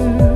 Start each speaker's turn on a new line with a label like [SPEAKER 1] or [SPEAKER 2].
[SPEAKER 1] certain